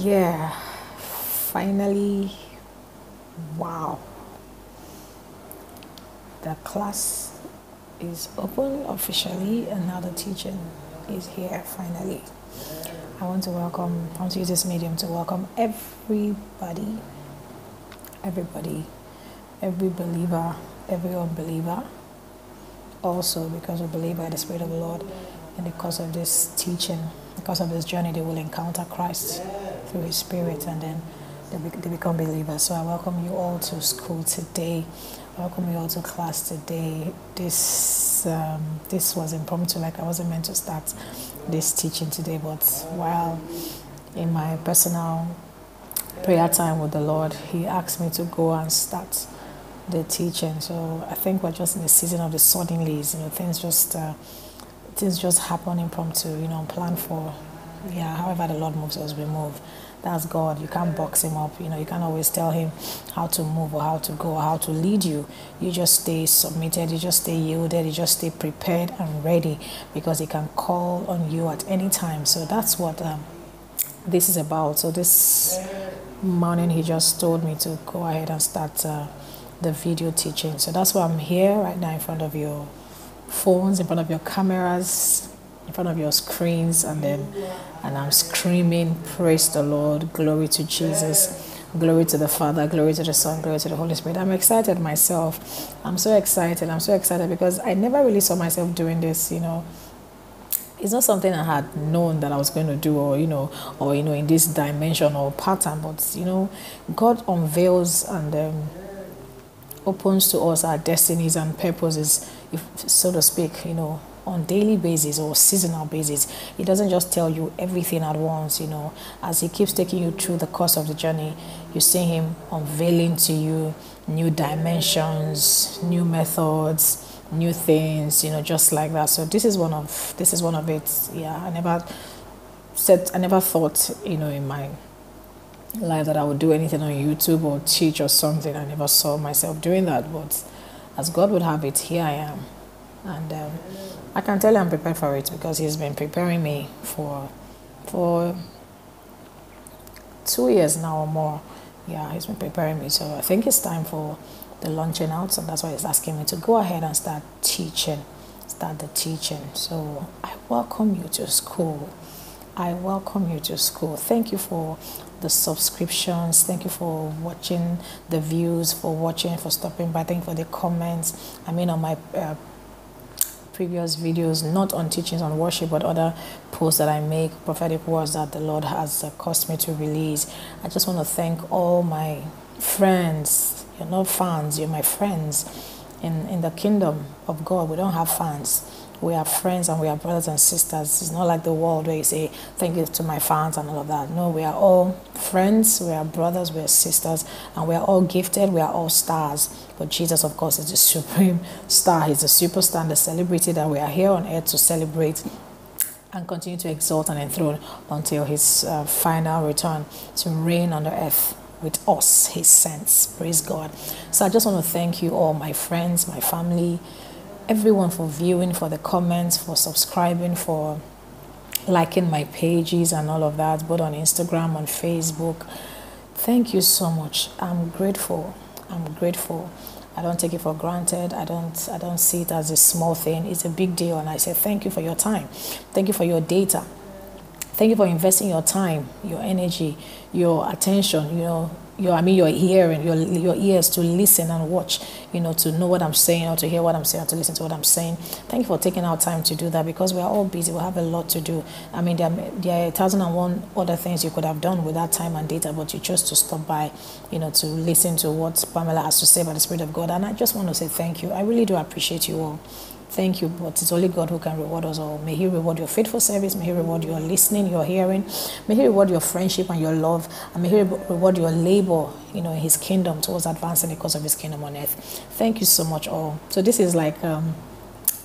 Yeah, finally, wow. The class is open officially and now the teaching is here finally. I want to welcome, I want to use this medium to welcome everybody, everybody, every believer, every unbeliever. Also, because we believe by the Spirit of the Lord, in the course of this teaching, because of this journey, they will encounter Christ through His Spirit and then they, be, they become believers. So I welcome you all to school today. Welcome you all to class today. This um, this was impromptu, like I wasn't meant to start this teaching today, but while in my personal prayer time with the Lord, He asked me to go and start the teaching. So I think we're just in the season of the suddenlies. You know, things just uh, things just happen impromptu. You know, plan for. Yeah, however the Lord moves us, we move. That's God. You can't box him up. You know, you can't always tell him how to move or how to go or how to lead you. You just stay submitted. You just stay yielded. You just stay prepared and ready because he can call on you at any time. So that's what um, this is about. So this morning he just told me to go ahead and start uh, the video teaching. So that's why I'm here right now in front of your phones, in front of your cameras, in front of your screens, and then and I'm screaming, Praise the Lord, glory to Jesus. Glory to the Father, glory to the Son, glory to the Holy Spirit. I'm excited myself. I'm so excited. I'm so excited because I never really saw myself doing this, you know it's not something I had known that I was going to do or you know or you know in this dimension or pattern but you know God unveils and um, opens to us our destinies and purposes if so to speak you know on daily basis or seasonal basis. He doesn't just tell you everything at once, you know. As he keeps taking you through the course of the journey, you see him unveiling to you new dimensions, new methods, new things, you know, just like that. So this is one of this is one of it. Yeah, I never said I never thought, you know, in my life that I would do anything on YouTube or teach or something. I never saw myself doing that, but as God would have it, here I am. And um, I can tell you I'm prepared for it because he's been preparing me for for two years now or more. Yeah, he's been preparing me. So I think it's time for the launching out. So that's why he's asking me to go ahead and start teaching, start the teaching. So I welcome you to school. I welcome you to school. Thank you for the subscriptions. Thank you for watching the views, for watching, for stopping by. Thank you for the comments. I mean, on my uh, previous videos, not on teachings on worship, but other posts that I make, prophetic words that the Lord has uh, caused me to release. I just want to thank all my friends. You're not fans, you're my friends. In, in the kingdom of God, we don't have fans we are friends and we are brothers and sisters. It's not like the world where you say, thank you to my fans and all of that. No, we are all friends, we are brothers, we are sisters, and we are all gifted, we are all stars. But Jesus, of course, is the supreme star. He's the superstar and the celebrity that we are here on earth to celebrate and continue to exalt and enthrone until his uh, final return to reign on the earth with us, his saints. Praise God. So I just want to thank you all, my friends, my family, everyone for viewing, for the comments, for subscribing, for liking my pages and all of that, both on Instagram, on Facebook. Thank you so much. I'm grateful. I'm grateful. I don't take it for granted. I don't I don't see it as a small thing. It's a big deal and I say thank you for your time. Thank you for your data. Thank you for investing your time, your energy, your attention, you know, your I mean your hearing, your your ears to listen and watch, you know, to know what I'm saying or to hear what I'm saying or to listen to what I'm saying. Thank you for taking our time to do that because we are all busy. We have a lot to do. I mean, there are, there are a thousand and one other things you could have done with that time and data, but you chose to stop by, you know, to listen to what Pamela has to say by the Spirit of God. And I just want to say thank you. I really do appreciate you all. Thank you, but it's only God who can reward us all. May He reward your faithful service. May He reward your listening, your hearing. May He reward your friendship and your love. And may He reward your labor, you know, in His kingdom towards advancing the cause of His kingdom on earth. Thank you so much, all. So this is like, um,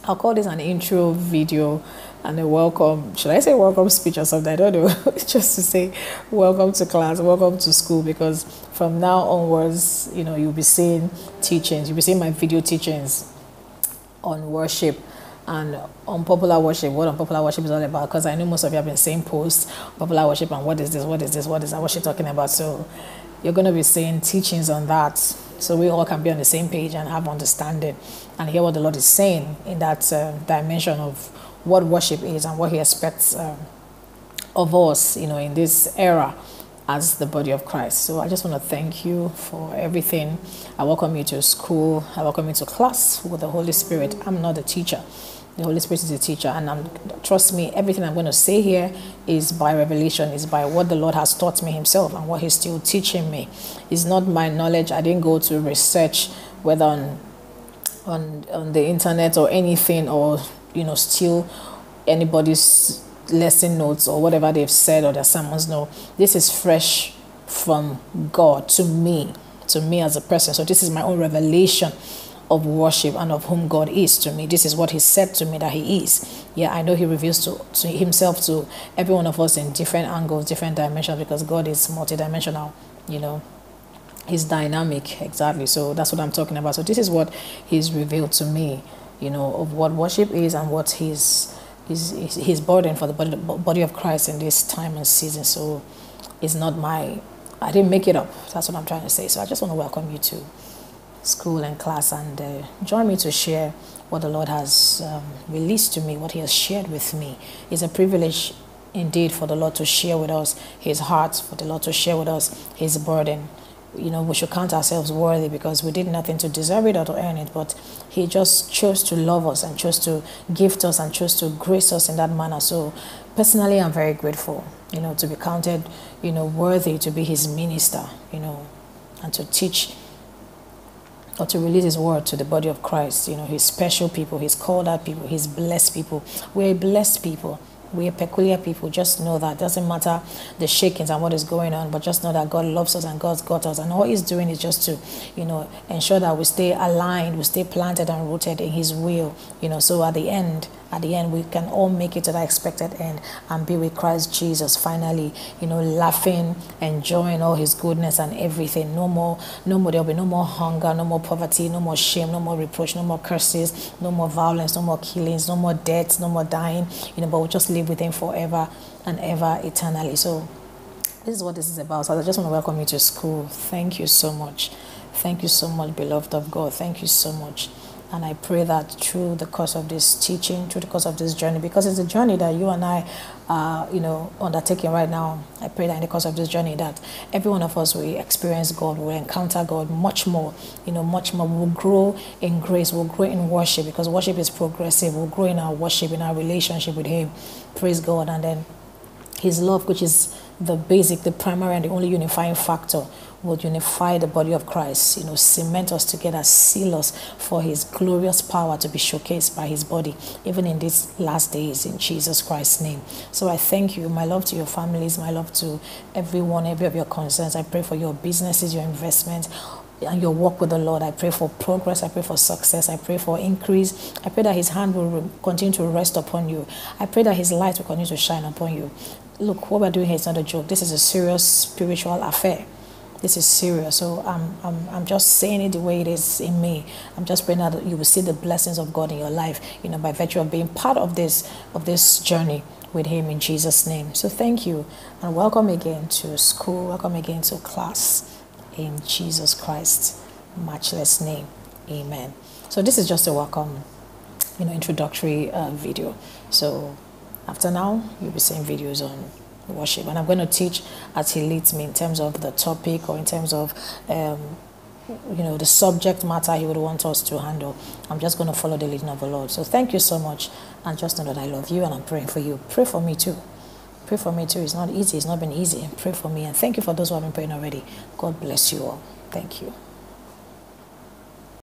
I'll call this an intro video and a welcome. Should I say welcome speech or something? I don't know. Just to say welcome to class, welcome to school, because from now onwards, you know, you'll be seeing teachings. You'll be seeing my video teachings on worship and unpopular worship, what unpopular worship is all about. Because I know most of you have been saying posts, popular worship, and what is this, what is this, what is that, what she talking about. So you're going to be saying teachings on that so we all can be on the same page and have understanding and hear what the Lord is saying in that uh, dimension of what worship is and what He expects um, of us, you know, in this era as the body of Christ. So I just want to thank you for everything. I welcome you to school. I welcome you to class with the Holy Spirit. I'm not a teacher. The Holy Spirit is a teacher, and I'm, trust me, everything I'm going to say here is by revelation, is by what the Lord has taught me Himself and what He's still teaching me. It's not my knowledge. I didn't go to research whether on on on the internet or anything, or you know, steal anybody's lesson notes or whatever they've said or their sermons. No, this is fresh from God to me, to me as a person. So this is my own revelation of worship and of whom God is to me. This is what He said to me that He is. Yeah, I know He reveals to, to Himself to every one of us in different angles, different dimensions, because God is multidimensional, you know. He's dynamic, exactly. So that's what I'm talking about. So this is what He's revealed to me, you know, of what worship is and what His His, his burden for the body, body of Christ in this time and season. So it's not my, I didn't make it up. That's what I'm trying to say. So I just want to welcome you to school and class and uh, join me to share what the Lord has um, released to me, what He has shared with me. It's a privilege indeed for the Lord to share with us His heart, for the Lord to share with us His burden. You know, we should count ourselves worthy because we did nothing to deserve it or to earn it, but He just chose to love us and chose to gift us and chose to grace us in that manner. So, personally, I'm very grateful, you know, to be counted, you know, worthy to be His minister, you know, and to teach or to release his word to the body of Christ. You know, his special people, his called out people, his blessed people. We're blessed people. We're peculiar people. Just know that. Doesn't matter the shakings and what is going on, but just know that God loves us and God's got us. And all He's doing is just to, you know, ensure that we stay aligned, we stay planted and rooted in His will. You know, so at the end, at the end we can all make it to that expected end and be with Christ Jesus finally you know laughing enjoying all his goodness and everything. No more no more there'll be no more hunger no more poverty no more shame no more reproach no more curses no more violence no more killings no more deaths no more dying you know but we'll just live with him forever and ever eternally. So this is what this is about. So I just want to welcome you to school. Thank you so much. Thank you so much beloved of God. Thank you so much and I pray that through the course of this teaching, through the course of this journey, because it's a journey that you and I are, you know, undertaking right now. I pray that in the course of this journey, that every one of us will experience God, will encounter God much more, you know, much more. We'll grow in grace, we'll grow in worship, because worship is progressive. We'll grow in our worship, in our relationship with Him. Praise God, and then His love, which is the basic, the primary, and the only unifying factor will unify the body of Christ, you know, cement us together, seal us for his glorious power to be showcased by his body, even in these last days, in Jesus Christ's name. So I thank you. My love to your families, my love to everyone, every of your concerns. I pray for your businesses, your investments, and your walk with the Lord. I pray for progress. I pray for success. I pray for increase. I pray that His hand will continue to rest upon you. I pray that His light will continue to shine upon you. Look, what we're doing here is not a joke. This is a serious spiritual affair this is serious. So I'm, I'm, I'm just saying it the way it is in me. I'm just praying that you will see the blessings of God in your life, you know, by virtue of being part of this, of this journey with Him in Jesus' name. So thank you and welcome again to school. Welcome again to class in Jesus Christ's matchless name. Amen. So this is just a welcome, you know, introductory uh, video. So after now, you'll be seeing videos on worship. And I'm going to teach as He leads me in terms of the topic or in terms of, um, you know, the subject matter He would want us to handle. I'm just going to follow the leading of the Lord. So thank you so much. And just know that I love you and I'm praying for you. Pray for me too. Pray for me too. It's not easy. It's not been easy. Pray for me. And thank you for those who have been praying already. God bless you all. Thank you.